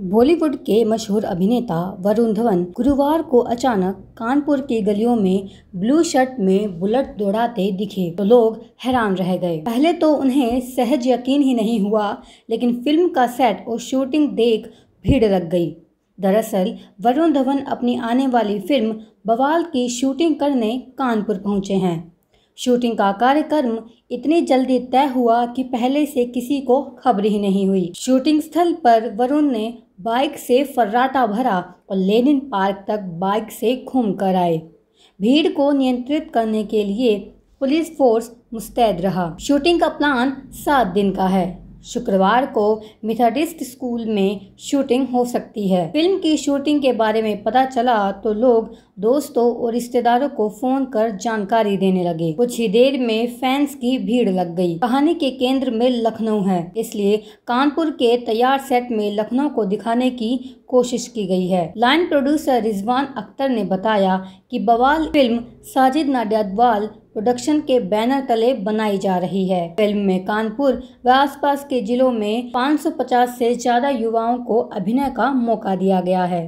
बॉलीवुड के मशहूर अभिनेता वरुण धवन गुरुवार को अचानक कानपुर की गलियों में ब्लू शर्ट में बुलेट दौड़ाते दिखे। तो लोग हैरान रह गए। पहले तो उन्हें सहज यकीन ही नहीं हुआ, लेकिन फ़िल्म का सेट और शूटिंग देख भीड़ लग गई। दरअसल, वरुण धवन अपनी आने वाली फ़िल्म बवाल की शूटिंग करने कानपुर पहुँचे हैं। शूटिंग का कार्यक्रम इतनी जल्दी तय हुआ कि पहले से किसी को खबर ही नहीं हुई। शूटिंग स्थल पर वरुण ने बाइक से फर्राटा भरा और लेनिन पार्क तक बाइक से घूम कर आए। भीड़ को नियंत्रित करने के लिए पुलिस फोर्स मुस्तैद रहा। शूटिंग का प्लान सात दिन का है। शुक्रवार को मिथाडिस्ट स्कूल में शूटिंग हो सकती है। फ़िल्म की शूटिंग के बारे में पता चला तो लोग दोस्तों और रिश्तेदारों को फ़ोन कर जानकारी देने लगे। कुछ ही देर में फैंस की भीड़ लग गई। कहानी के केंद्र में लखनऊ है, इसलिए कानपुर के तैयार सेट में लखनऊ को दिखाने की कोशिश की गई है। लाइन प्रोड्यूसर रिजवान अख्तर ने बताया कि बवाल फ़िल्म साजिद नाडियादवाल प्रोडक्शन के बैनर तले बनाई जा रही है। फ़िल्म में कानपुर व आसपास के जिलों में 550 से ज़्यादा युवाओं को अभिनय का मौका दिया गया है।